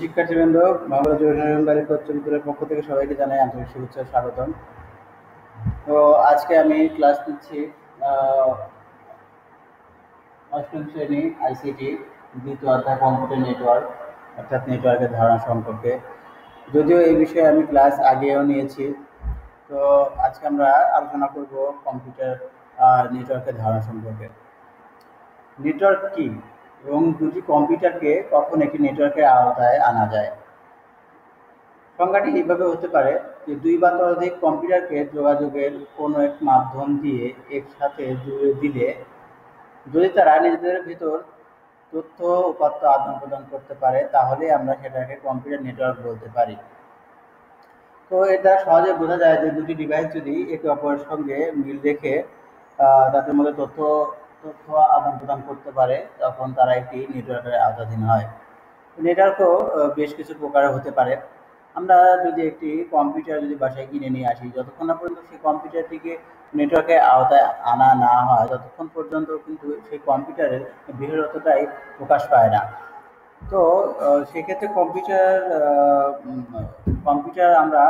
শিক্ষার্থীবৃন্দ বাংলা জরুরি উচ্চ পক্ষ থেকে সবাইকে জানাই আন্তরিক শুভেচ্ছা স্বাগতম। তো আজকে আমি ক্লাস নিচ্ছি অষ্টম শ্রেণি দ্বিতীয় কম্পিউটার নেটওয়ার্ক, অর্থাৎ নেটওয়ার্কের ধারণা সম্পর্কে। যদিও এই বিষয়ে আমি ক্লাস আগেও নিয়েছি, তো আজকে আমরা আলোচনা করব কম্পিউটার নেটওয়ার্কের ধারণা সম্পর্কে। নেটওয়ার্ক কি? এবং দুটি কম্পিউটারকে কখন একটি নেটওয়ার্কের আওতায় আনা যায়? সংজ্ঞাটি এইভাবে হতে পারে যে দুই বা ততোধিক কম্পিউটারকে যোগাযোগের কোনো এক মাধ্যম দিয়ে একসাথে জুড়ে দিলে, যদি তারা নিজেদের ভিতর তথ্য উপাত্ত আদান প্রদান করতে পারে, তাহলে আমরা সেটাকে কম্পিউটার নেটওয়ার্ক বলতে পারি। তো এটা সহজে বোঝা যায় যে দুটি ডিভাইস যদি একে অপরের সঙ্গে মিল রেখে তাদের মধ্যে তথ্য তথ্য আদান প্রদান করতে পারে, তখন তারা একটি নেটওয়ার্কের আওতাধীন হয়। নেটওয়ার্কও বেশ কিছু প্রকার হতে পারে। আমরা যদি একটি কম্পিউটার যদি বাসায় কিনে নিয়ে আসি, যতক্ষণ না পর্যন্ত সেই কম্পিউটারটিকে নেটওয়ার্কের আওতায় আনা না হয়, ততক্ষণ পর্যন্ত কিন্তু সেই কম্পিউটারের বৃহত্তটাই প্রকাশ পায় না। তো সেক্ষেত্রে কম্পিউটার কম্পিউটার আমরা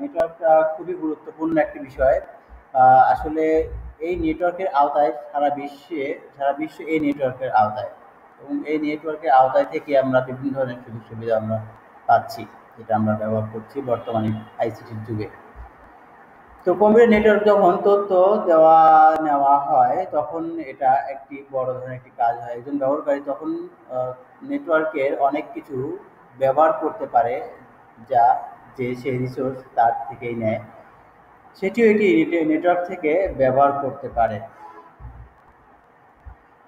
নেটওয়ার্কটা খুবই গুরুত্বপূর্ণ একটি বিষয়। আসলে এই নেটওয়ার্কের আওতায় সারা বিশ্বে, সারা বিশ্ব এই নেটওয়ার্কের আওতায়। এবং এই নেটওয়ার্কের আওতায় থেকে আমরা বিভিন্ন ধরনের সুযোগ সুবিধা আমরা পাচ্ছি, যেটা আমরা ব্যবহার করছি বর্তমানে আইসিটির যুগে। তো কম্পিউটার নেটওয়ার্ক যখন তথ্য দেওয়া, নেওয়া হয়, তখন এটা একটি বড় ধরনের একটি কাজ হয়। একজন ব্যবহারকারী তখন নেটওয়ার্কের অনেক কিছু ব্যবহার করতে পারে, যা যে সেই রিসোর্স তার থেকেই নেয়। সেটিও এটি নেটওয়ার্ক থেকে ব্যবহার করতে পারে।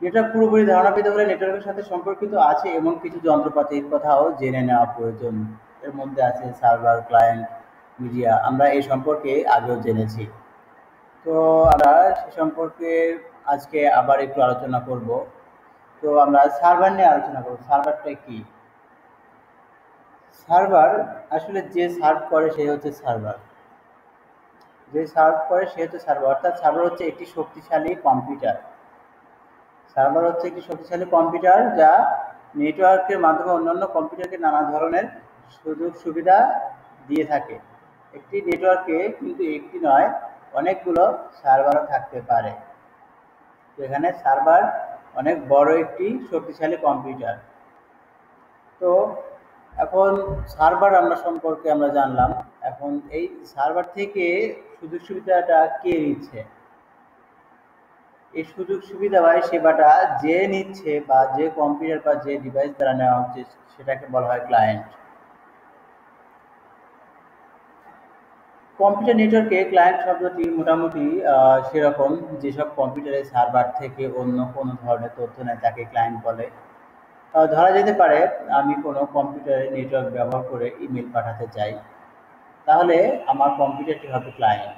নেটওয়ার্ক পুরোপুরি ধারণা পেতে হলে নেটওয়ার্কের সাথে সম্পর্কিত আছে এমন কিছু যন্ত্রপাতির কথাও জেনে নেওয়া প্রয়োজন। এর মধ্যে আছে সার্ভার ক্লায়েন্ট মিডিয়া আমরা এই সম্পর্কে আগেও জেনেছি। তো আমরা সে সম্পর্কে আজকে আবার একটু আলোচনা করব। তো আমরা সার্ভার নিয়ে আলোচনা করব। সার্ভারটা কি? সার্ভার আসলে যে সার্ভ করে, সে হচ্ছে সার্ভার যে সার্ভ করে সে হচ্ছে সার্ভার, অর্থাৎ সার্ভার হচ্ছে একটি শক্তিশালী কম্পিউটার। সার্ভার হচ্ছে একটি শক্তিশালী কম্পিউটার যা নেটওয়ার্কের মাধ্যমে অন্যান্য কম্পিউটারকে নানা ধরনের সুযোগ সুবিধা দিয়ে থাকে। একটি নেটওয়ার্কে কিন্তু একটি নয়, অনেকগুলো সার্ভারও থাকতে পারে। এখানে সার্ভার অনেক বড় একটি শক্তিশালী কম্পিউটার। তো এখন সার্ভার আমরা সম্পর্কে আমরা জানলাম। এখন এই সার্ভার থেকে সুযোগ সুবিধাটা কে নিচ্ছে? এই সুযোগ সুবিধা বা সেবাটা যে নিচ্ছে বা যে কম্পিউটার বা যে ডিভাইস দ্বারা নেওয়া হচ্ছে, সেটাকে বলা হয় ক্লায়েন্ট কম্পিউটার নেটওয়ার্কে ক্লায়েন্ট শব্দটি মোটামুটি সেরকম যেসব কম্পিউটারের সার্ভার থেকে অন্য কোনো ধরনের তথ্য নেয় তাকে ক্লায়েন্ট বলে। ধরা যেতে পারে, আমি কোনো কম্পিউটারে নেটওয়ার্ক ব্যবহার করে ইমেল পাঠাতে চাই। তাহলে আমার কম্পিউটারটি হবে ক্লায়েন্ট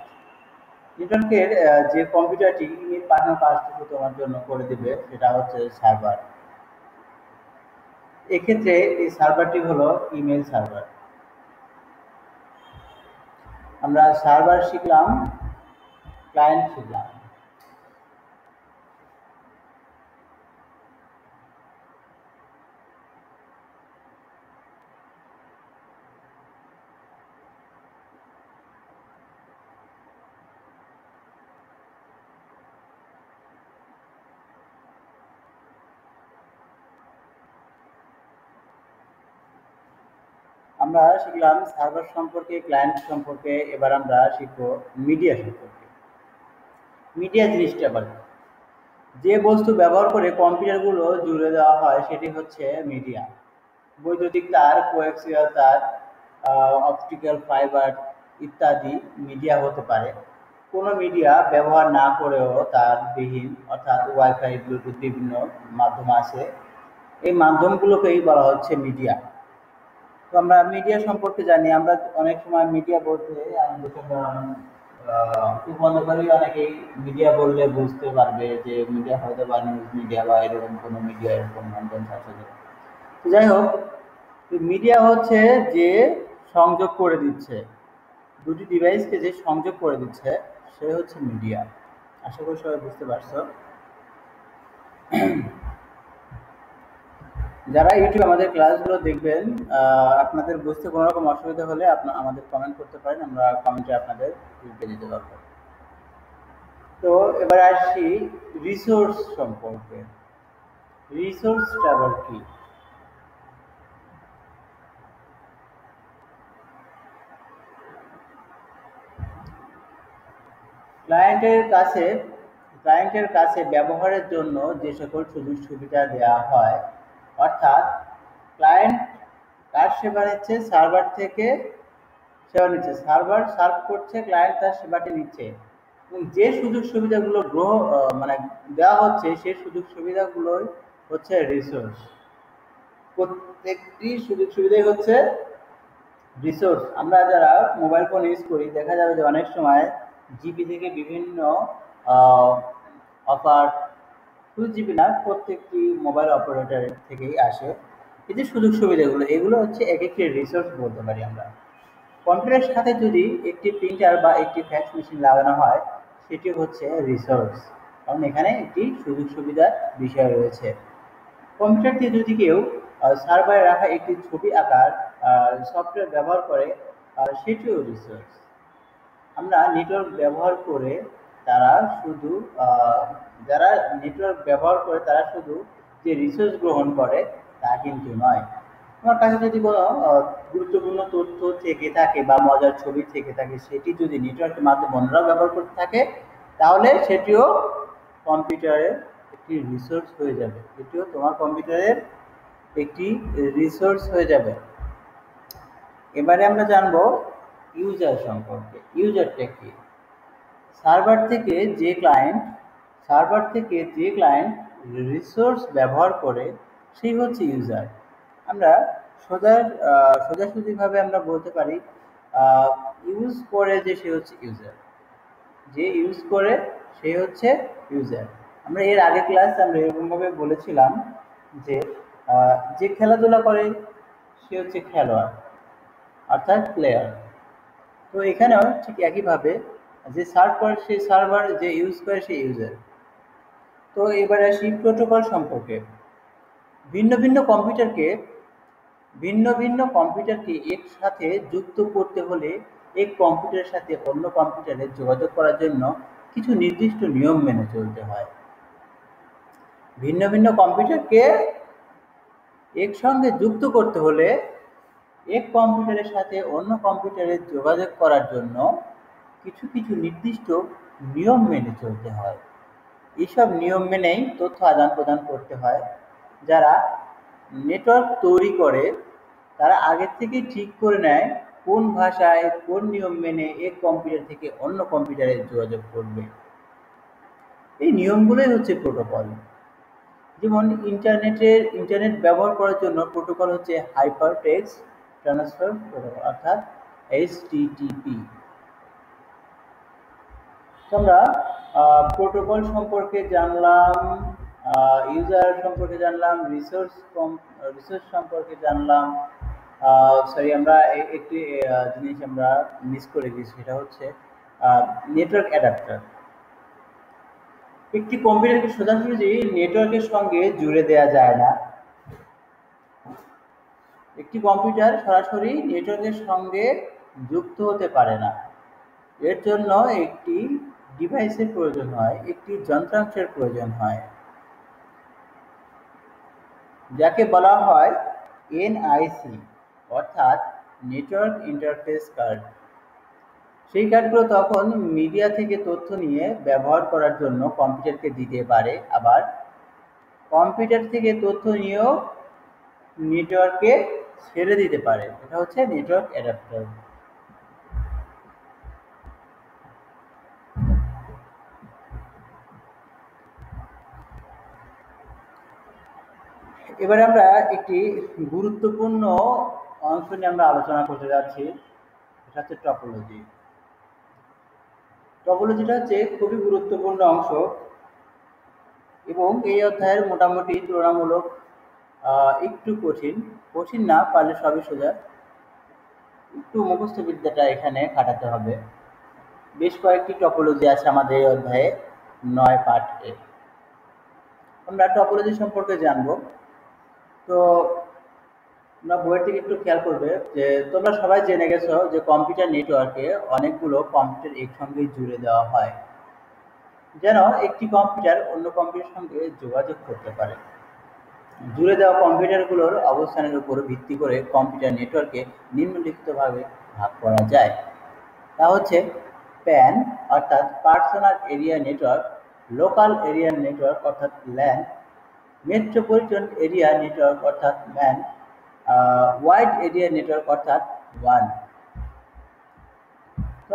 নেটওয়ার্কের যে কম্পিউটারটি পাঠানোর কাজটুকু তোমার জন্য করে দেবে, সেটা হচ্ছে সার্ভার এক্ষেত্রে এই সার্ভারটি হলো ইমেল সার্ভার আমরা সার্ভার শিখলাম ক্লায়েন্ট শিখলাম। আমরা শিখলাম সার্ভার সম্পর্কে ক্লায়েন্ট সম্পর্কে, এবার আমরা শিখব মিডিয়া সম্পর্কে। মিডিয়া জিনিসটা আবার যে বস্তু ব্যবহার করে কম্পিউটারগুলো জুড়ে দেওয়া হয়, সেটি হচ্ছে মিডিয়া বৈদ্যুতিক তার কোয়েক্সিয়াল তার অপটিক্যাল ফাইবার ইত্যাদি মিডিয়া হতে পারে। কোনো মিডিয়া ব্যবহার না করেও তার বিহীন, অর্থাৎ ওয়াইফাই ব্লুটুথ বিভিন্ন মাধ্যম আছে। এই মাধ্যমগুলোকেই বলা হচ্ছে মিডিয়া তো আমরা মিডিয়া সম্পর্কে জানি, আমরা অনেক সময় মিডিয়া বলতে আমাদের খুব বন্ধ করি অনেকেই মিডিয়া বললে বুঝতে পারবে যে মিডিয়া হয়তো বা নিউজ মিডিয়া বা এরকম কোনো মিডিয়া এরকম কন্টেন্ট আছে তো যাই হোক মিডিয়া হচ্ছে যে সংযোগ করে দিচ্ছে। দুটি ডিভাইসকে যে সংযোগ করে দিচ্ছে, সে হচ্ছে মিডিয়া আশা করি সবাই বুঝতে পারছ। যারা ইউটিউবে আমাদের ক্লাসগুলো দেখবেন আপনাদের বুঝতে কোনো রকম অসুবিধা হলে আপনার আমাদের কমেন্ট করতে পারেন, আমরা কমেন্টে আপনাদের রিপ্লাই দিতে পারব। তো এবার আসছি রিসোর্স সম্পর্কে। রিসোর্সটা আবার কি? ক্লায়েন্টের কাছে ক্লায়েন্টের কাছে ব্যবহারের জন্য যে সকল সুযোগ সুবিধা দেওয়া হয় অর্থাৎ ক্লায়েন্ট কার সেবা নিচ্ছে সার্ভার থেকে সেবা নিচ্ছে। সার্ভার সার্ভ করছে ক্লায়েন্ট তার সেবাটি নিচ্ছে। এবং যে সুযোগ সুবিধাগুলো গ্রহ মানে দেওয়া হচ্ছে, সেই সুযোগ সুবিধাগুলোই হচ্ছে রিসোর্স প্রত্যেকটি সুযোগ সুবিধাই হচ্ছে রিসোর্স আমরা যারা মোবাইল ফোন ইউজ করি, দেখা যাবে যে অনেক সময় জিপি থেকে বিভিন্ন অফার টু না, প্রত্যেকটি মোবাইল অপারেটর থেকেই আসে। এই যে সুযোগ সুবিধাগুলো, এগুলো হচ্ছে এক একটি রিসোর্স বলতে পারি আমরা। কম্পিউটারের সাথে যদি একটি প্রিন্টার বা একটি ফ্যাক্স মেশিন লাগানো হয়, সেটি হচ্ছে রিসোর্স কারণ এখানে একটি সুযোগ সুবিধার বিষয় রয়েছে। কম্পিউটার দিয়ে যদি কেউ সার্ভারে রাখা একটি ছবি আঁকার সফটওয়্যার ব্যবহার করে সেটিও রিসোর্স আমরা নেটওয়ার্ক ব্যবহার করে তারা শুধু যারা নেটওয়ার্ক ব্যবহার করে তারা শুধু যে রিসোর্স গ্রহণ করে, তা কিন্তু নয়। তোমার কাছে যদি কোনো গুরুত্বপূর্ণ তথ্য থেকে থাকে বা মজার ছবি থেকে থাকে, সেটি যদি নেটওয়ার্কের মাধ্যমে অন্যরাও ব্যবহার করতে থাকে, তাহলে সেটিও কম্পিউটারের একটি রিসোর্স হয়ে যাবে। এটিও তোমার কম্পিউটারের একটি রিসোর্স হয়ে যাবে। এবারে আমরা জানব ইউজার সম্পর্কে। ইউজারটা কি? সার্ভার থেকে যে ক্লায়েন্ট সার্ভার থেকে যে ক্লায়েন্ট রিসোর্স ব্যবহার করে, সেই হচ্ছে ইউজার আমরা সোজা সোজাসুজিভাবে আমরা বলতে পারি ইউজ করে যে সে হচ্ছে ইউজার যে ইউজ করে, সে হচ্ছে ইউজার আমরা এর আগে ক্লাস আমরা এরকমভাবে বলেছিলাম যে যে খেলাধুলা করে, সে হচ্ছে খেলোয়াড়, অর্থাৎ প্লেয়ার তো এখানেও ঠিক একইভাবে যে সার্ভ করে সেই সার্ভার যে ইউজ করে সেই ইউজার তো এবারে আসি প্রোটোকল সম্পর্কে। ভিন্ন ভিন্ন কম্পিউটারকে ভিন্ন ভিন্ন কম্পিউটারকে একসাথে যুক্ত করতে হলে এক কম্পিউটারের সাথে অন্য কম্পিউটারে যোগাযোগ করার জন্য কিছু নির্দিষ্ট নিয়ম মেনে চলতে হয়। ভিন্ন ভিন্ন কম্পিউটারকে একসঙ্গে যুক্ত করতে হলে এক কম্পিউটারের সাথে অন্য কম্পিউটারে যোগাযোগ করার জন্য কিছু কিছু নির্দিষ্ট নিয়ম মেনে চলতে হয়। এইসব নিয়ম মেনেই তথ্য আদান প্রদান করতে হয়। যারা নেটওয়ার্ক তৈরি করে, তারা আগের থেকে ঠিক করে নেয় কোন ভাষায় কোন নিয়ম মেনে এক কম্পিউটার থেকে অন্য কম্পিউটারে যোগাযোগ করবে। এই নিয়মগুলোই হচ্ছে প্রোটোকল। যেমন ইন্টারনেটের, ইন্টারনেট ব্যবহার করার জন্য প্রোটোকল হচ্ছে হাইপার টেক্সট ট্রান্সফার প্রোটোকল, অর্থাৎ এইচটিটিপি আমরা প্রোটোকল সম্পর্কে জানলাম ইউজার সম্পর্কে জানলাম রিসোর্স রিসোর্স সম্পর্কে জানলাম সরি আমরা একটি জিনিস আমরা মিস করে গেছি, সেটা হচ্ছে নেটওয়ার্ক অ্যাডাপ্টার একটি কম্পিউটারকে সোজাসুজি নেটওয়ার্কের সঙ্গে জুড়ে দেওয়া যায় না। একটি কম্পিউটার সরাসরি নেটওয়ার্কের সঙ্গে যুক্ত হতে পারে না। এর জন্য একটি ডিভাইসের প্রয়োজন হয়, একটি যন্ত্রাংশের প্রয়োজন হয়, যাকে বলা হয় এনআইসি অর্থাৎ নেটওয়ার্ক ইন্টারফেস কার্ড সেই কার্ডগুলো তখন মিডিয়া থেকে তথ্য নিয়ে ব্যবহার করার জন্য কম্পিউটারকে দিতে পারে, আবার কম্পিউটার থেকে তথ্য নিয়েও নেটওয়ার্কে ছেড়ে দিতে পারে। এটা হচ্ছে নেটওয়ার্ক অ্যাডাপ্টার এবারে আমরা একটি গুরুত্বপূর্ণ অংশ নিয়ে আমরা আলোচনা করতে যাচ্ছি এটা হচ্ছে টপোলজি টপোলজিটা হচ্ছে খুবই গুরুত্বপূর্ণ অংশ এবং এই অধ্যায়ের মোটামুটি তুলনামূলক একটু কঠিন। কঠিন না, পারলে সবই সোজা। একটু মুখস্থ বিদ্যাটা এখানে খাটাতে হবে। বেশ কয়েকটি টপোলজি আছে আমাদের এই অধ্যায়ে, নয় পাঠে আমরা টপোলজি সম্পর্কে জানব। তো তোমরা বইয়ের একটু খেয়াল করবে যে তোমরা সবাই জেনে গেছো যে কম্পিউটার নেটওয়ার্কে অনেকগুলো কম্পিউটার একসঙ্গে জুড়ে দেওয়া হয়। যেন একটি কম্পিউটার অন্য কম্পিউটারের সঙ্গে যোগাযোগ করতে পারে। জুড়ে দেওয়া কম্পিউটারগুলোর অবস্থানের উপর ভিত্তি করে কম্পিউটার নেটওয়ার্কে নিম্নলিখিতভাবে ভাগ করা যায়। তা হচ্ছে প্যান অর্থাৎ personal area network local area network অর্থাৎ ল্যান মেট্রোপলিটন এরিয়া নেটওয়ার্ক অর্থাৎ ম্যান ওয়াইড এরিয়া নেটওয়ার্ক অর্থাৎ ওয়ান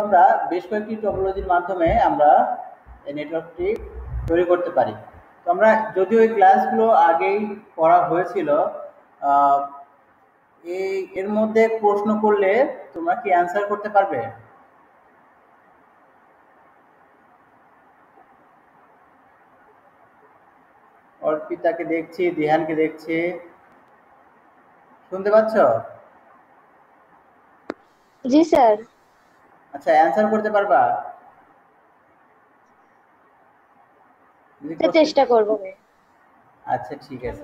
আমরা বেশ কয়েকটি টপোলজির মাধ্যমে আমরা এই নেটওয়ার্কটি তৈরি করতে পারি। তো আমরা যদিও এই ক্লাসগুলো আগেই করা হয়েছিল এই এর মধ্যে প্রশ্ন করলে তোমরা কি অ্যান্সার করতে পারবে? অর্পিতাকে দেখছি দিহানকে দেখছি। শুনতে পাচ্ছ? জি স্যার। আচ্ছা অ্যানসার করতে পারবা? চেষ্টা করব আচ্ছা ঠিক আছে।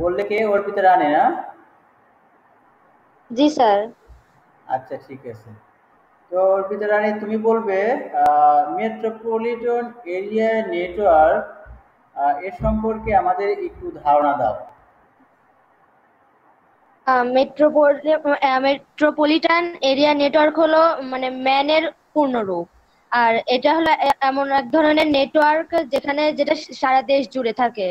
বললে কে? ওর অর্পিতা রানী না? জি স্যার। আচ্ছা ঠিক আছে। তো অর্পিতা রানী তুমি বলবে মেট্রোপলিটন এরিয়া নেটওয়ার্ক এর সম্পর্কে আমাদের একটু ধারণা দাও। মেট্রোপলিটন এরিয়া নেটওয়ার্ক হলো মানে ম্যানের পূর্ণরূপ। আর এটা হলো এমন এক ধরনের নেটওয়ার্ক যেখানে যেটা সারা দেশ জুড়ে থাকে।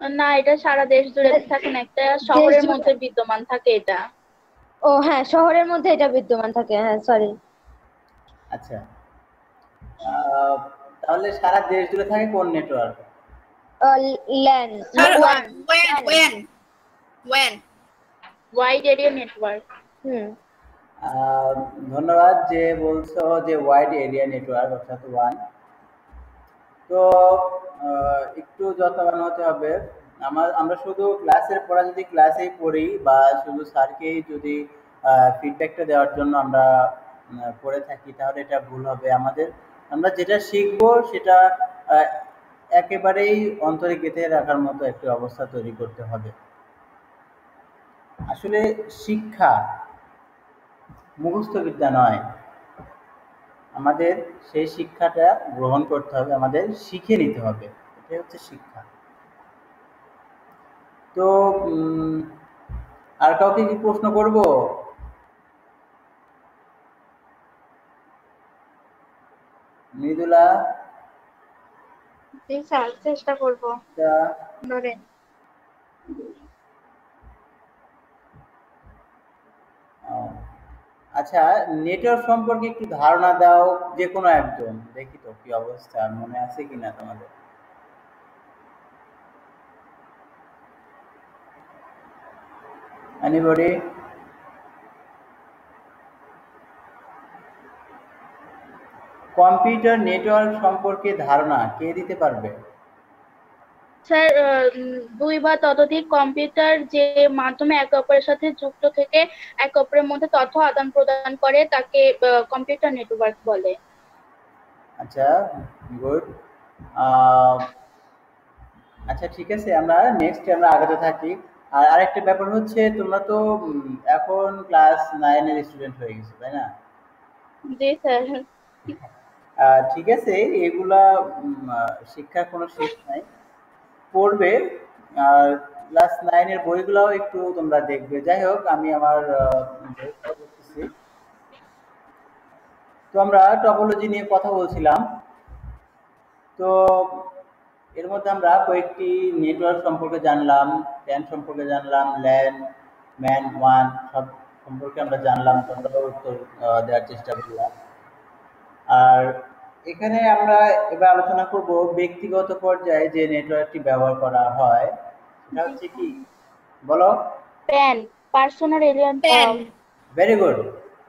না এটা সারা দেশ জুড়ে থাকে না একটা শহরের মধ্যে বিদ্যমান থাকে এটা। ও হ্যাঁ শহরের মধ্যে এটা বিদ্যমান থাকে হ্যাঁ সরি আচ্ছা। তাহলে সারা দেশ জুড়ে থাকে কোন network LAN one one one wide area network হুম। ধন্যবাদ যে বলছো যে ওয়াইড এরিয়া নেটওয়ার্ক অর্থাৎ ওয়ান তো একটু যত্নবান হতে হবে। আমার আমরা শুধু ক্লাসের পড়া যদি ক্লাসেই পড়ি বা শুধু স্যারকেই যদি ফিডব্যাকটা দেওয়ার জন্য আমরা পড়ে থাকি তাহলে এটা ভুল হবে আমাদের। আমরা যেটা শিখব সেটা একেবারেই অন্তরে গেঁথে রাখার মতো একটি অবস্থা তৈরি করতে হবে। আসলে শিক্ষা মুখস্থ বিদ্যা নয়। আমাদের সেই শিক্ষাটা গ্রহণ করতে হবে, আমাদের শিখে নিতে হবে। এটাই হচ্ছে শিক্ষা। তো আর কাউকে কি প্রশ্ন করব? মৃদুলা। চেষ্টা করব। ধরেন। আচ্ছা নেটওয়ার্ক সম্পর্কে একটু ধারণা দাও যে কোনো একজন। দেখি তো কি অবস্থা মনে আছে কিনা তোমাদের? এনিবডি কম্পিউটার নেটওয়ার্ক সম্পর্কে ধারণা কে দিতে পারবে? স্যার দুই বা ততোধিক কম্পিউটার যে মাধ্যমে একে অপরের সাথে যুক্ত থেকে একে অপরের মধ্যে তথ্য আদান প্রদান করে তাকে কম্পিউটার নেটওয়ার্ক বলে। আচ্ছা গুড। আচ্ছা ঠিক আছে আমরা নেক্সট আমরা আগাতে থাকি। আর আরেকটা ব্যাপার হচ্ছে তোমরা তো এখন ক্লাস নাইনের স্টুডেন্ট হয়ে গেছো তাই না? জি স্যার। ঠিক আছে, এগুলা শিক্ষার কোনো শেষ নাই। পড়বে, আর ক্লাস নাইনের বইগুলোও একটু তোমরা দেখবে। যাই হোক, আমি আমার তো আমরা টপোলজি নিয়ে কথা বলছিলাম। তো এর মধ্যে আমরা কয়েকটি নেটওয়ার্ক সম্পর্কে জানলাম প্যান সম্পর্কে জানলাম ল্যান ম্যান ওয়ান সব সম্পর্কে আমরা জানলাম। তোমরাও উত্তর দেওয়ার চেষ্টা করলাম। আর এখানে আমরা এবার আলোচনা করব ব্যক্তিগত পর্যায়ে যে নেটওয়ার্কটি ব্যবহার করা হয় সেটা হচ্ছে কি? বলো। PAN personal area PAN. Very good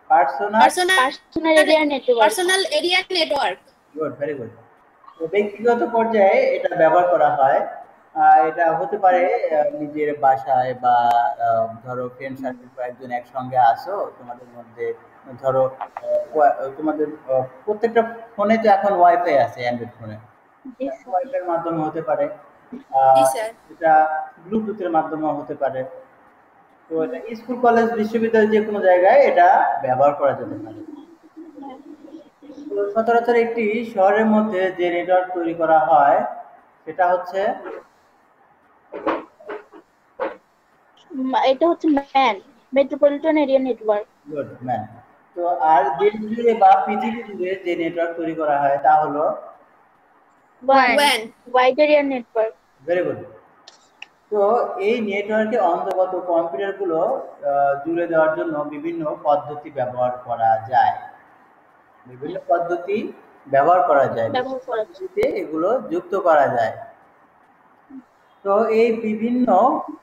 personal personal area network personal area network good very good তো ব্যক্তিগত পর্যায়ে এটা ব্যবহার করা হয়। এটা হতে পারে নিজের বাসায় বা ধরো ফ্রেন্ড সার্কেল কয়েকজন একসঙ্গে আসো তোমাদের মধ্যে ধরো তোমাদের প্রত্যেকটা ফোনে তো এখন ওয়াইফাই আছে অ্যান্ড্রয়েড ফোনে ওয়াইফাই এর মাধ্যমে হতে পারে। এটা ব্লুটুথের মাধ্যমে হতে পারে। তো এটা স্কুল কলেজ বিশ্ববিদ্যালয় যে কোনো জায়গায় এটা ব্যবহার করা যেতে পারে। সচরাচর একটি শহরের মধ্যে যে নেটওয়ার্ক তৈরি করা হয় সেটা হচ্ছে এটা হচ্ছে MAN metropolitan area network. Good MAN. তো আর দেশ জুড়ে বা পৃথিবী জুড়ে যে নেটওয়ার্ক তৈরি করা হয় তা হলো wide area network very good তো এই নেটওয়ার্কে অন্তর্গত কম্পিউটারগুলো জুড়ে দেওয়ার জন্য বিভিন্ন পদ্ধতি ব্যবহার করা যায়। বিভিন্ন পদ্ধতি ব্যবহার করা যায়। এগুলো যুক্ত করা যায়। তো এই বিভিন্ন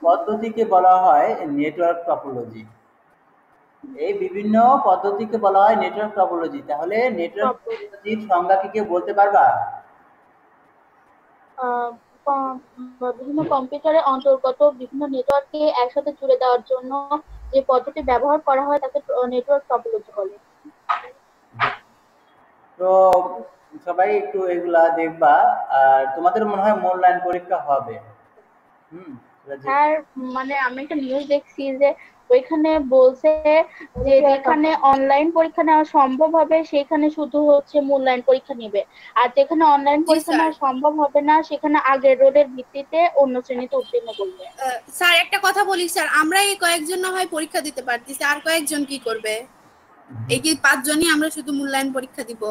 পদ্ধতিকে বলা হয় নেটওয়ার্ক টপোলজি এই বিভিন্ন পদ্ধতিকে বলা হয় নেটওয়ার্ক টপোলজি তাহলে নেটওয়ার্ক টপোলজির সংজ্ঞা কি কেউ বলতে পারবা? বিভিন্ন কম্পিউটারে অন্তর্গত বিভিন্ন নেটওয়ার্ককে একসাথে জুড়ে দেওয়ার জন্য যে পদ্ধতি ব্যবহার করা হয় তাকে নেটওয়ার্ক টপোলজি বলে। তো সবাই একটু এগুলা দেখবা। আর তোমাদের মনে হয় মূল্যায়ন পরীক্ষা হবে। যে- স্যার মানে আমি একটা নিউজ দেখছি যে ওইখানে বলছে যে যেখানে অনলাইন পরীক্ষা নেওয়া সম্ভব হবে সেখানে শুধু হচ্ছে মূল্যায়ন পরীক্ষা নেবে। আর যেখানে অনলাইন পরীক্ষা নেওয়া সম্ভব হবে না সেখানে আগের রোডের ভিত্তিতে অন্য শ্রেণীতে উত্তীর্ণ করবে। স্যার একটা কথা বলি স্যার আমরা এই কয়েকজন না হয় পরীক্ষা দিতে পারতেছি আর কয়েকজন কি করবে? এই কি পাঁচজনই আমরা শুধু মূল্যায়ন পরীক্ষা দিব।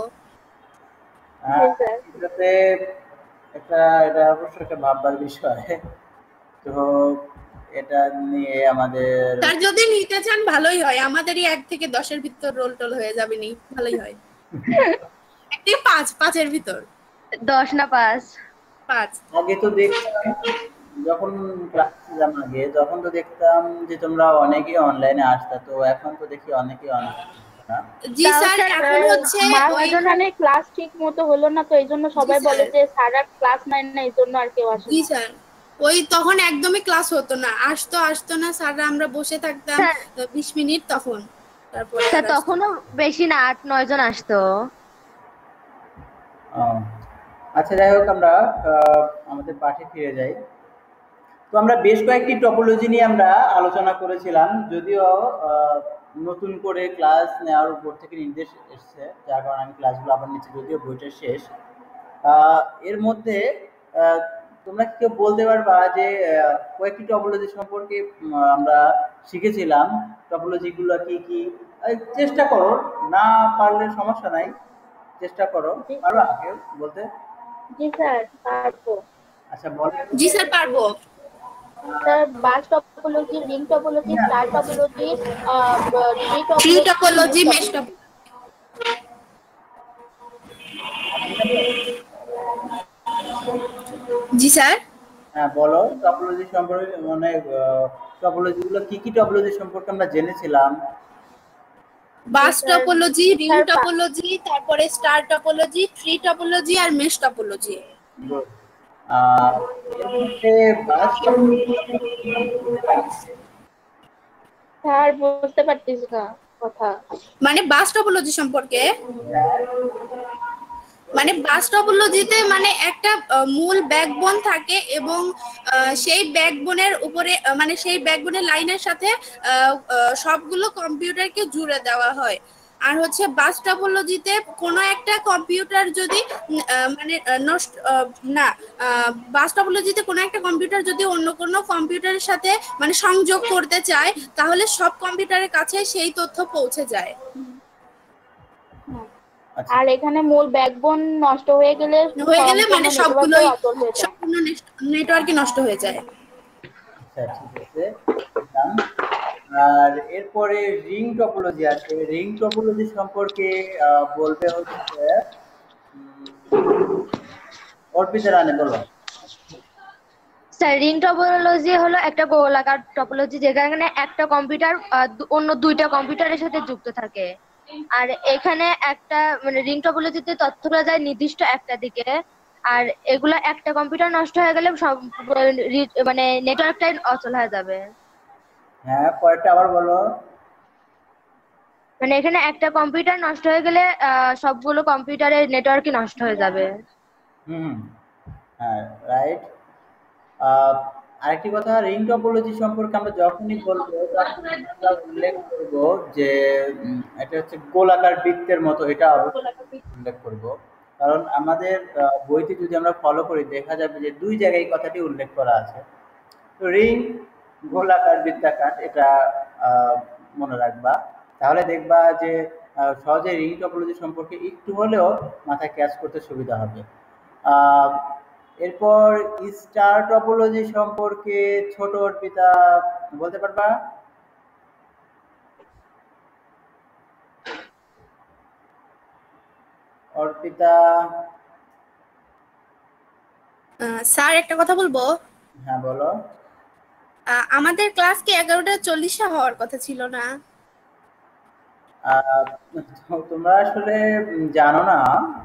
এটাতে একটা এটা অবশ্য একটা ভাববার বিষয়। তো এটা নিয়ে আমাদের স্যার যদি নিতে চান ভালোই হয়। আমাদেরই এক থেকে দশের ভিতর রোল টোল হয়ে যাবে নি ভালোই হয়। এক থেকে পাঁচ পাঁচের ভিতর। দশ না পাঁচ? পাঁচ। আগে তো দেখতাম যখন ক্লাস ছিলাম আগে তখন তো দেখতাম যে তোমরা অনেকেই অনলাইনে আসতা তো এখন তো দেখি অনেকেই অনলাইনে জি স্যার এখন হচ্ছে মাঝখানে ক্লাস ঠিক মতো হলো না তো এই জন্য সবাই বলে যে স্যার আর ক্লাস নেন না এই জন্য আর কেউ আসে জি স্যার। ওই তখন একদমই ক্লাস হতো না। আসতো আসতো না স্যাররা আমরা বসে থাকতাম বিশ মিনিট তখন। তারপরে স্যার তখনও বেশি না আট নয় জন আসতো। আচ্ছা যাই হোক আমরা আমাদের পাঠে ফিরে যাই। তো আমরা বেশ কয়েকটি টপোলজি নিয়ে আমরা আলোচনা করেছিলাম যদিও আহ, নতুন করে ক্লাস নেওয়ার উপর থেকে নির্দেশ এসেছে যার কারণে আমি ক্লাসগুলো আবার নিচ্ছি যদিও বইটা শেষ। আহ, এর মধ্যে আহ, তোমরা কি কেউ বলতে পারবা যে কয়েকটি টপোলজি সম্পর্কে আমরা শিখেছিলাম। টপোলজিগুলো কি কি? চেষ্টা করো। না পারলে সমস্যা নাই। চেষ্টা করো। পারবা কেউ বলতে? জি স্যার পারব। আচ্ছা বলো। জি স্যার পারব। Sir bus topology ring topology star topology tree topology mesh জি স্যার। হ্যাঁ বলো টপোলজি সম্পর্কে মানে টপোলজি গুলো কি কি টপোলজি সম্পর্কে আমরা জেনেছিলাম? বাস টপোলজি রিং টপোলজি তারপরে স্টার টপোলজি ট্রি টপোলজি আর মেশ টপোলজি স্যার বুঝতে না কথা। মানে বাস টপোলজি সম্পর্কে? মানে বাস টপোলজিতে মানে একটা মূল ব্যাকবোন থাকে এবং সেই ব্যাকবোনের উপরে মানে সেই ব্যাকবোনের লাইনের সাথে সবগুলো কম্পিউটারকে জুড়ে দেওয়া হয়। আর হচ্ছে বাস টপোলজিতে কোনো একটা কম্পিউটার যদি মানে নষ্ট না বাস টপোলজিতে কোনো একটা কম্পিউটার যদি অন্য কোনো কম্পিউটারের সাথে মানে সংযোগ করতে চায়, তাহলে সব কম্পিউটারের কাছে সেই তথ্য পৌঁছে যায়। আর এখানে মূল ব্যাকবোন নষ্ট হয়ে গেলে হয়ে গেলে মানে সবগুলোই। সম্পূর্ণ নেটওয়ার্কই নষ্ট হয়ে যায়। আচ্ছা ঠিক আছে। আর এরপরে রিং টপোলজি আছে। রিং টপোলজি সম্পর্কে বলবে হচ্ছে অর্পিতা রানে বলো। স্যার রিং টপোলজি হলো একটা গোলাকার টপোলজি যেখানে একটা কম্পিউটার অন্য দুইটা কম্পিউটারের সাথে যুক্ত থাকে। আর এখানে একটা মানে রিং টপোলজিতে তথ্যগুলো যায় নির্দিষ্ট একটা দিকে। আর এগুলো একটা কম্পিউটার নষ্ট হয়ে গেলে সব মানে নেটওয়ার্কটাই অচল হয়ে যাবে। হ্যাঁ পরেরটা আবার বলো। মানে এখানে একটা কম্পিউটার নষ্ট হয়ে গেলে সবগুলো কম্পিউটারের নেটওয়ার্কই নষ্ট হয়ে যাবে। হুম হ্যাঁ রাইট। আরেকটি কথা রিং টপোলজি সম্পর্কে আমরা যখনই বলব উল্লেখ করব যে এটা হচ্ছে গোলাকার বৃত্তের মতো, এটা উল্লেখ করব। কারণ আমাদের বইতে যদি আমরা ফলো করি, দেখা যাবে যে দুই জায়গায় কথাটি উল্লেখ করা আছে। তো রিং গোলাকার বৃত্তাকার, এটা মনে রাখবা। তাহলে দেখবা যে সহজে রিং টপোলজি সম্পর্কে একটু হলেও মাথায় ক্যাচ করতে সুবিধা হবে। এরপর স্টার টপোলজি সম্পর্কে ছোট অর্পিতা বলতে পারবা? অর্পিতা স্যার একটা কথা বলব? হ্যাঁ বলো। আমাদের ক্লাস কি এগারোটা চল্লিশে হওয়ার কথা ছিল না? তোমরা আসলে জানো না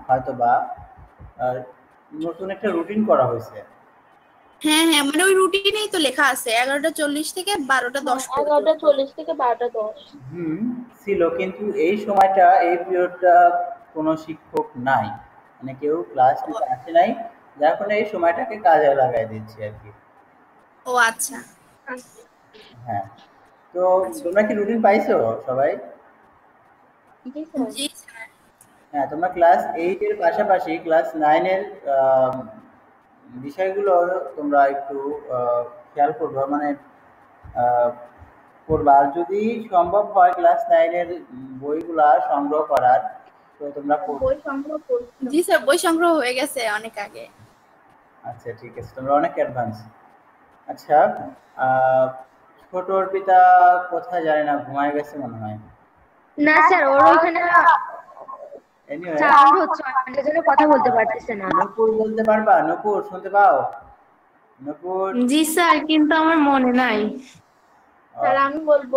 হয়তোবা। নতুন একটা রুটিন করা হয়েছে। হ্যাঁ হ্যাঁ মানে ওই রুটিনেই তো লেখা আছে এগারোটা চল্লিশ থেকে বারোটা দশ পর্যন্ত। এগারোটা চল্লিশ থেকে বারোটা দশ। হুম ছিল কিন্তু এই সময়টা এই পিরিয়ডটা কোনো শিক্ষক নাই। মানে কেউ ক্লাস নিতে আসে নাই যার ফলে এই সময়টাকে কাজে লাগাই দিচ্ছি আর কি। ও আচ্ছা। হ্যাঁ তো তোমরা কি রুটিন পাইছো সবাই? জি স্যার। জি স্যার। হ্যাঁ তোমরা ক্লাস এইটের পাশাপাশি ক্লাস নাইনের বিষয়গুলো তোমরা একটু খেয়াল করবে। মানে করবা। আর যদি সম্ভব হয় ক্লাস নাইনের বইগুলা সংগ্রহ করার তো তোমরা করবে বই সংগ্রহ করছি। জি স্যার বই সংগ্রহ হয়ে গেছে অনেক আগে। আচ্ছা ঠিক আছে। তোমরা অনেক অ্যাডভান্স আচ্ছা আহ, ছোট অর্পিতা কোথায় জানি না ঘুমায় গেছে মনে হয়। না স্যার ওর ওইখানে এনিওয়ে সাউন্ড হচ্ছে অনেক জন্য কথা বলতে পারতেছে না। নপুর বলতে পারবা? নপুর শুনতে পাও? নপুর জি স্যার কিন্তু আমার মনে নাই। স্যার আমি বলব।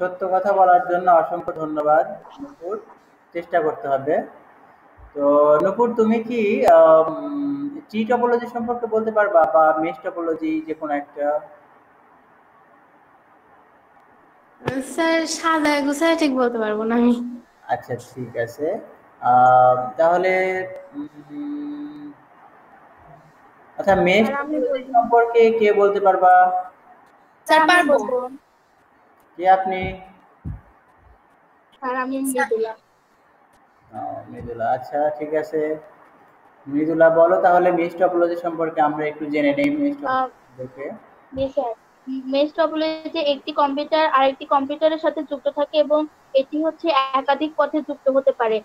সত্য কথা বলার জন্য অসংখ্য ধন্যবাদ নপুর চেষ্টা করতে হবে। তো নপুর তুমি কি টি টপোলজি সম্পর্কে বলতে পারবা? বা মেশ টপোলজি যে কোনো একটা? স্যার সাদা গুছায় ঠিক বলতে পারব না আমি। আচ্ছা ঠিক আছে। তাহলে আচ্ছা টপোলজি সম্পর্কে কে বলতে পারবা? স্যার পারব। কে আপনি? স্যার আমি মৃদুলা। মৃদুলা। আচ্ছা ঠিক আছে। মৃদুলা বলো তাহলে মেশ টপোলজি সম্পর্কে আমরা একটু জেনে নেই আহ, টপোলজি স্যার মেশ টপোলজি একটি কম্পিউটার আরেকটি কম্পিউটারের সাথে যুক্ত থাকে এবং এটি হচ্ছে একাধিক পথে যুক্ত হতে পারে।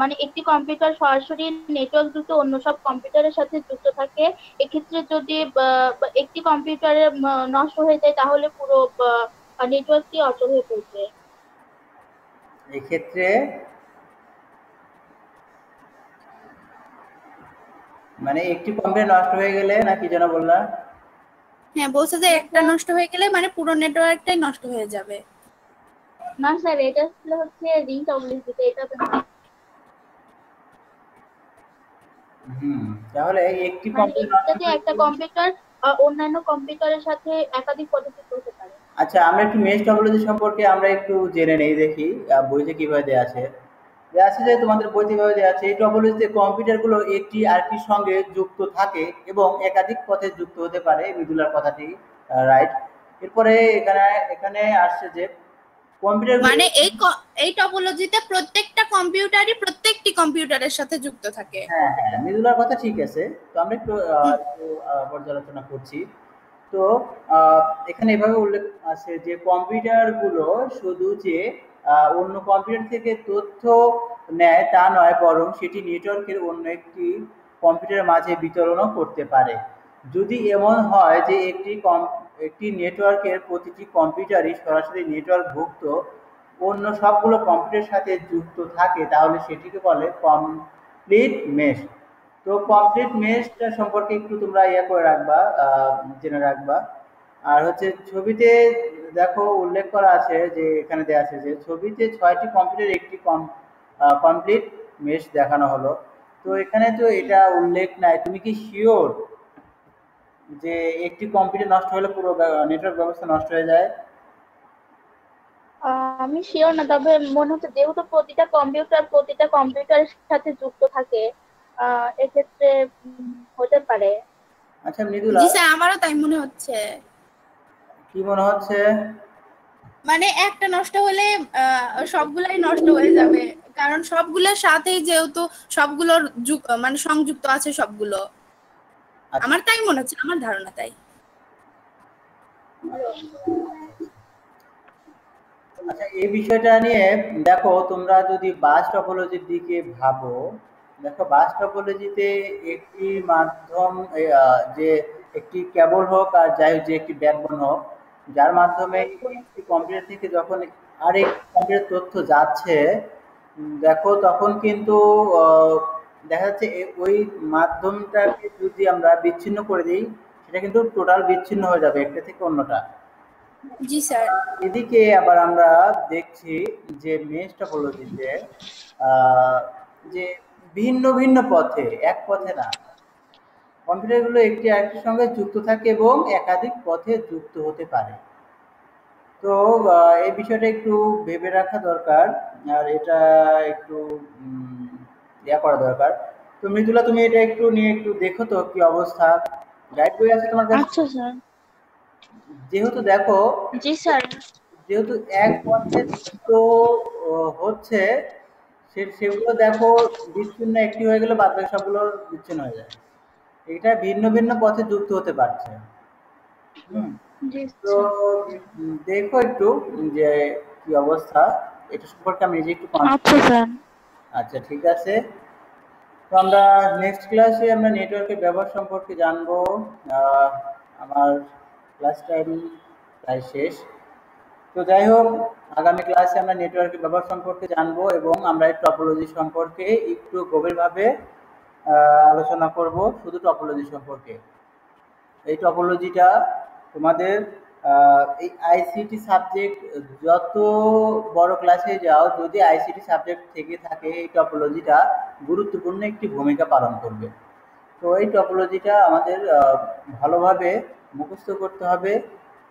মানে একটি কম্পিউটার সরাসরি নেটওয়ার্ক যুক্ত অন্য সব কম্পিউটারের সাথে যুক্ত থাকে। এক্ষেত্রে যদি একটি কম্পিউটারে নষ্ট হয়ে যায়, তাহলে পুরো নেটওয়ার্কটি অচল হয়ে পড়বে। এক্ষেত্রে মানে একটি কম্পিউটার নষ্ট হয়ে গেলে নাকি যেন বললা হ্যাঁ বলছে যে একটা নষ্ট হয়ে গেলে মানে পুরো নেটওয়ার্কটাই নষ্ট হয়ে যাবে। না স্যার এটা হচ্ছে রিং টপোলজি এটা তো হুম তাহলে একটি মানে কম্পিউটার এটাতে একটা কম্পিউটার অন্যান্য কম্পিউটারের সাথে একাধিক পথে যুক্ত হতে পারে। আচ্ছা আমরা একটু মেশ টপোলজি সম্পর্কে আমরা একটু জেনে নেই দেখি বইতে কীভাবে দেওয়া আছে? দেওয়া আছে যে তোমাদের বইতে কীভাবে দেওয়া আছে এই টপোলজিতে কম্পিউটারগুলো একটি আরেকটির সঙ্গে যুক্ত থাকে এবং একাধিক পথে যুক্ত হতে পারে মৃদুলার কথাটি রাইট এরপরে এখানে এখানে আসছে যে কম্পিউটার মানে এই এই টপোলজিতে প্রত্যেকটা কম্পিউটারই প্রত্যেকটি কম্পিউটারের সাথে যুক্ত থাকে। হ্যাঁ হ্যাঁ মৃদুলার কথা ঠিক আছে। তো আমরা একটু পর্যালোচনা করছি। তো এখানে এভাবে উল্লেখ আছে যে কম্পিউটারগুলো শুধু যে অন্য কম্পিউটার থেকে তথ্য নেয় তা নয়, বরং সেটি নেটওয়ার্কের অন্য একটি কম্পিউটারের মাঝে বিতরণও করতে পারে। যদি এমন হয় যে একটি কম একটি নেটওয়ার্কের প্রতিটি কম্পিউটারই সরাসরি নেটওয়ার্কভুক্ত অন্য সবগুলো কম্পিউটারের সাথে যুক্ত থাকে, তাহলে সেটিকে বলে কমপ্লিট মেশ তো কমপ্লিট মেশটা সম্পর্কে একটু তোমরা ইয়ে করে রাখবা জেনে রাখবা। আর হচ্ছে ছবিতে দেখো উল্লেখ করা আছে যে এখানে দেওয়া আছে যে ছবিতে ছয়টি কম্পিউটার একটি কমপ্লিট মেশ দেখানো হলো। তো এখানে তো এটা উল্লেখ নাই। তুমি কি শিওর যে একটি কম্পিউটার নষ্ট হলে পুরো নেটওয়ার্ক ব্যবস্থা নষ্ট হয়ে যায়? আহ, আমি শিওর না তবে মনে হচ্ছে যেহেতু প্রতিটা কম্পিউটার প্রতিটা কম্পিউটারের সাথে যুক্ত থাকে আহ, এক্ষেত্রে হতে পারে। আচ্ছা মৃদুলা। জি স্যার আমারও তাই মনে হচ্ছে। কি মনে হচ্ছে? মানে একটা নষ্ট হলে সবগুলাই নষ্ট হয়ে যাবে। কারণ সবগুলোর সাথেই যেহেতু সবগুলোর মানে সংযুক্ত আছে সবগুলো। আচ্ছা। আমার তাই মনে হচ্ছে আমার ধারণা তাই। আচ্ছা এই বিষয়টা নিয়ে দেখো তোমরা যদি বাস টপোলজির দিকে ভাবো দেখো বাস টপোলজিতে একটি মাধ্যম যে একটি কেবল হোক আর যাই হোক যে একটি ব্যাকবোন হোক যার মাধ্যমে একটি কম্পিউটার থেকে যখন আরেক কম্পিউটার তথ্য যাচ্ছে দেখো তখন কিন্তু দেখা যাচ্ছে ওই মাধ্যমটাকে যদি আমরা বিচ্ছিন্ন করে দিই সেটা কিন্তু টোটাল বিচ্ছিন্ন হয়ে যাবে একটা থেকে অন্যটা। জি স্যার। এদিকে আবার আমরা দেখছি যে মেষ টপোলজিতে যে ভিন্ন ভিন্ন পথে এক পথে না কম্পিউটারগুলো একটি আরেকটির সঙ্গে যুক্ত থাকে এবং একাধিক পথে যুক্ত হতে পারে। তো এই বিষয়টা একটু ভেবে রাখা দরকার আর এটা একটু ইয়া করা দরকার। তো মৃদুলা তুমি এটা একটু নিয়ে একটু দেখো তো কি অবস্থা। গাইড বই আছে তোমার কাছে? আচ্ছা স্যার। যেহেতু দেখো জি স্যার। যেহেতু এক পথে তো হচ্ছে সেগুলো দেখো বিচ্ছিন্ন একটি হয়ে গেলে বাদ বাকি সবগুলো বিচ্ছিন্ন হয়ে যায়। এটা ভিন্ন ভিন্ন পথে যুক্ত হতে পারছে। তো দেখো একটু যে কি অবস্থা এটা সম্পর্কে আমি নিজে একটু আচ্ছা স্যার। আচ্ছা ঠিক আছে। তো আমরা নেক্সট ক্লাসে আমরা নেটওয়ার্কের ব্যবহার সম্পর্কে জানব। আমার ক্লাস টাইম প্রায় শেষ। তো যাই হোক আগামী ক্লাসে আমরা নেটওয়ার্কের ব্যবহার সম্পর্কে জানব এবং আমরা এই টপোলজি সম্পর্কে একটু গভীরভাবে আলোচনা করব শুধু টপোলজি সম্পর্কে। এই টপোলজিটা তোমাদের এই আইসিটি সাবজেক্ট যত বড় ক্লাসে যাও, যদি আইসিটি সাবজেক্ট থেকে থাকে, এই টপোলজিটা গুরুত্বপূর্ণ একটি ভূমিকা পালন করবে। তো এই টপোলজিটা আমাদের ভালোভাবে মুখস্থ করতে হবে,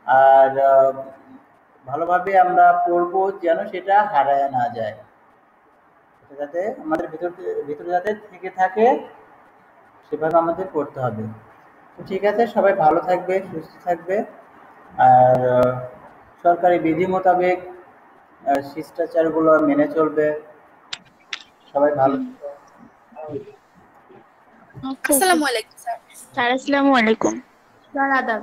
আর ভালোভাবে আমরা পড়ব যেন সেটা হারায় না যায়। যাতে আমাদের ভিতর ভিতরে যাতে থেকে থাকে সেভাবে আমাদের পড়তে হবে। তো ঠিক আছে সবাই ভালো থাকবে সুস্থ থাকবে। আর সরকারি বিধি মোতাবেক শিষ্টাচারগুলো মেনে চলবে। সবাই ভালো আসসালামু আলাইকুম স্যার। স্যার আসসালামু আলাইকুম। স্যার আদাব